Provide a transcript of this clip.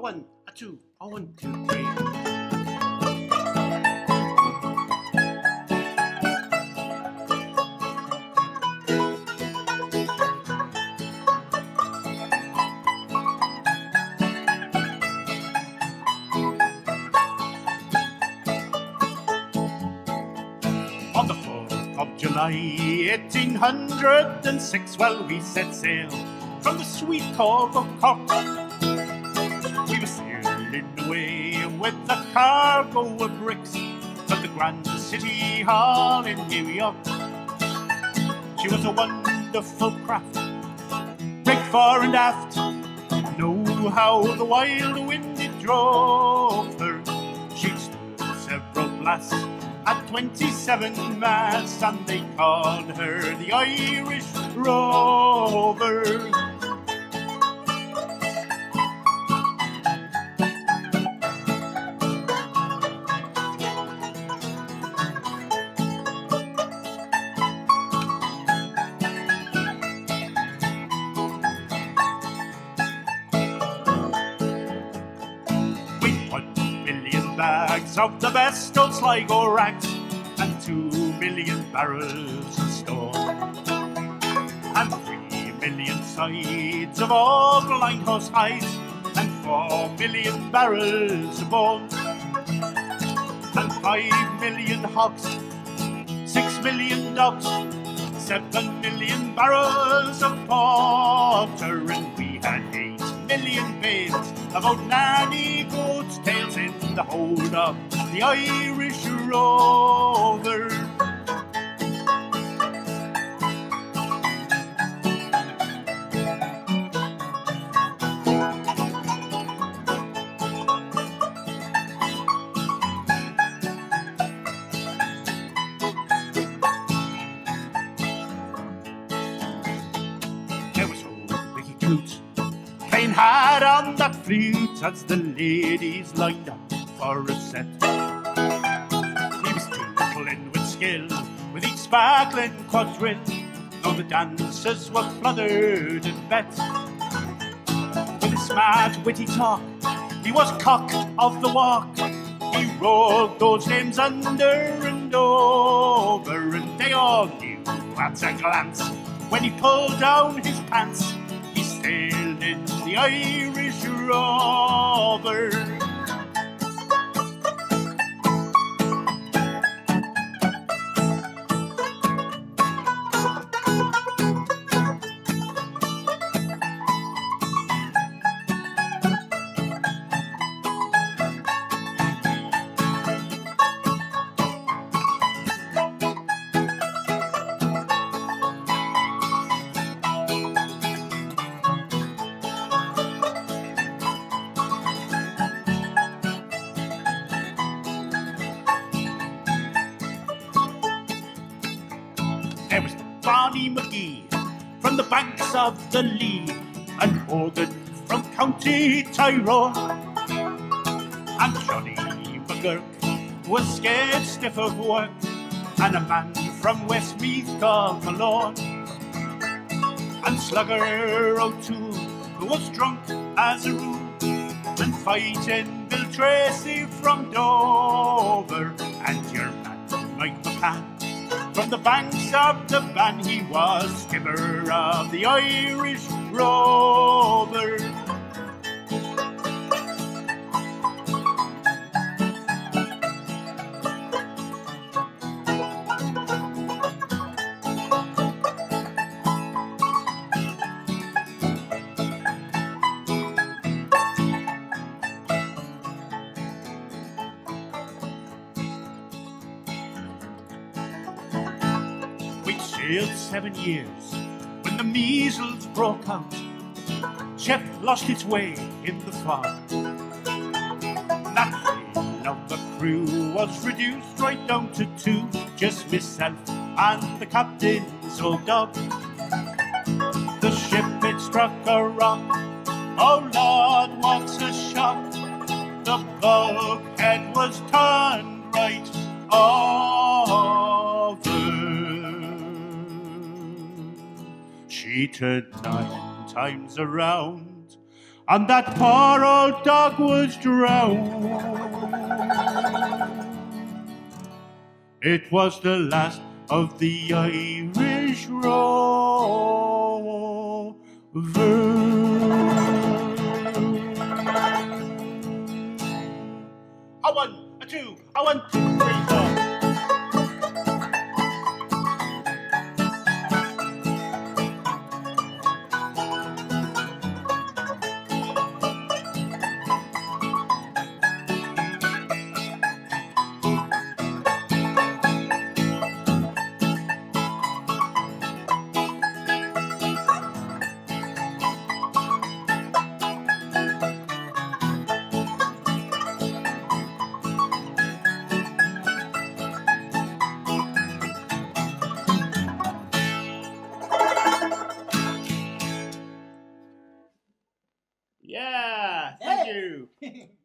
One, a two, a one, two, three. On the 4th of July, 1806, well, we set sail from the sweet cove of Cork. Away with a cargo of bricks from the Grand City Hall in New York. She was a wonderful craft, rigged fore and aft. Know how the wild wind it drove her. She'd stood several blasts at 27 masts, and they called her the Irish Rover. Bags of the best old Sligo rags and two million barrels of stone and three million sides of all grindhouse hides and four million barrels of bone. And five million hogs, six million dogs, seven million barrels of porter, and we had eight million bales about old nanny the hold of the Irish rover. There was old Mickey playing hard on that flute as the ladies lined up for a set. He was tinkling with skill with each sparkling quadrille. Though the dancers were fluttered and bet. With his smart, witty talk, he was cock of the walk. He rolled those names under and over, and they all knew at a glance. When he pulled down his pants, he sailed in the Irish Rover. Barney McGee from the banks of the Lee, and Morgan from County Tyrone. And Johnny McGurk was scared stiff of work, and a man from Westmeath called Malone. And Slugger O'Toole, was drunk as a rule, and fighting Bill Tracy from Dover, and your man Mike McCann from the banks of the Bann, he was skipper of the Irish Rover. We'd sailed seven years when the measles broke out. Ship lost its way in the fog. Day, now the crew was reduced right down to two, just myself and the captain's old dog. The ship it struck a rock. Oh Lord, what's a shock! The bulkhead was turned Turned nine times around and that poor old dog was drowned. It was the last of the Irish Rovers. A one, a two, a one, two, three, four. You.